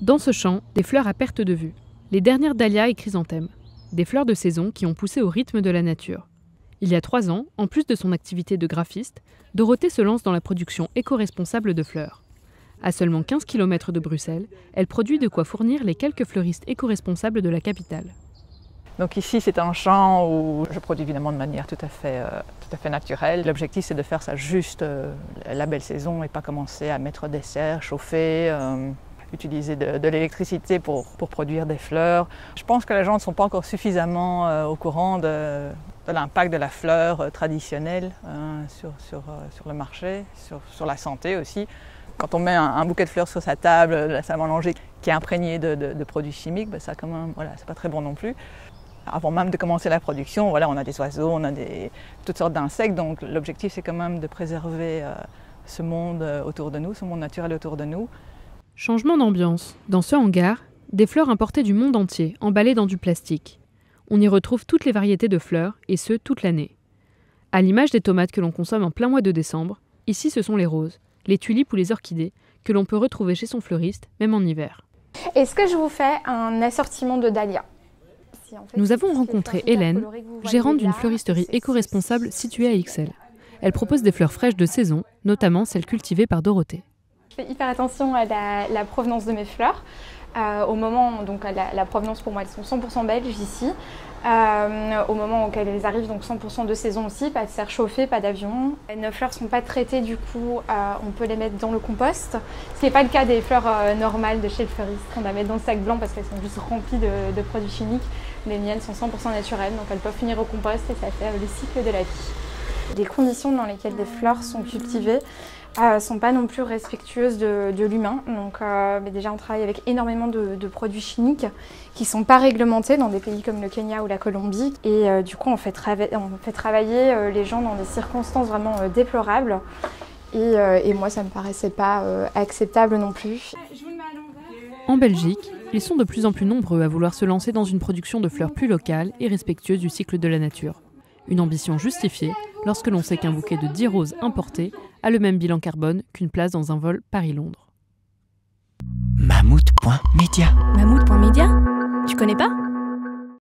Dans ce champ, des fleurs à perte de vue. Les dernières dahlias et chrysanthèmes. Des fleurs de saison qui ont poussé au rythme de la nature. Il y a trois ans, en plus de son activité de graphiste, Dorothée se lance dans la production éco-responsable de fleurs. À seulement 15 km de Bruxelles, elle produit de quoi fournir les quelques fleuristes éco-responsables de la capitale. Donc ici, c'est un champ où je produis évidemment de manière tout à fait, euh, tout à fait naturelle. L'objectif, c'est de faire ça juste euh, la belle saison et pas commencer à mettre des serres, chauffer, euh, utiliser de, l'électricité pour, pour, produire des fleurs. Je pense que les gens ne sont pas encore suffisamment au courant de, de l'impact de la fleur traditionnelle hein, sur, sur, sur, le marché, sur, sur, la santé aussi. Quand on met un, bouquet de fleurs sur sa table, la salle à manger qui est imprégné de, de, produits chimiques, ben ça quand voilà, c'est pas très bon non plus avant même de commencer la production, voilà, on a des oiseaux, on a des, toutes sortes d'insectes, donc l'objectif c'est quand même de préserver euh, ce monde euh, autour de nous, ce monde naturel autour de nous. Changement d'ambiance. Dans ce hangar, des fleurs importées du monde entier, emballées dans du plastique. On y retrouve toutes les variétés de fleurs, et ce, toute l'année. À l'image des tomates que l'on consomme en plein mois de décembre, ici ce sont les roses, les tulipes ou les orchidées, que l'on peut retrouver chez son fleuriste, même en hiver. Est-ce que je vous fais un assortiment de dahlias? Nous avons rencontré Hélène, gérante d'une fleuristerie éco-responsable située à Ixelles. Elle propose des fleurs fraîches de saison, notamment celles cultivées par Dorothée. Je fais hyper attention à la, la provenance de mes fleurs. Euh, au moment, donc la, provenance pour moi, elles sont 100% belges ici. Euh, au moment auquel elles arrivent, donc 100% de saison aussi, pas de serre chauffée, pas d'avion. Nos fleurs ne sont pas traitées, du coup, euh, on peut les mettre dans le compost. Ce qui n'est pas le cas des fleurs normales de chez le fleuriste, qu'on va mettre dans le sac blanc parce qu'elles sont juste remplies de, de, produits chimiques. Les miennes sont 100% naturelles, donc elles peuvent finir au compost et ça fait le cycle de la vie. Les conditions dans lesquelles les fleurs sont cultivées, ne euh, sont pas non plus respectueuses de, l'humain. Donc euh, déjà on travaille avec énormément de, produits chimiques qui ne sont pas réglementés dans des pays comme le Kenya ou la Colombie. Et euh, du coup on fait, travailler les gens dans des circonstances vraiment déplorables. Et, et, moi ça me paraissait pas acceptable non plus. En Belgique, ils sont de plus en plus nombreux à vouloir se lancer dans une production de fleurs plus locale et respectueuse du cycle de la nature. Une ambition justifiée lorsque l'on sait qu'un bouquet de 10 roses importées a le même bilan carbone qu'une place dans un vol Paris-Londres. Mammouth.media Mammouth.media Tu connais pas?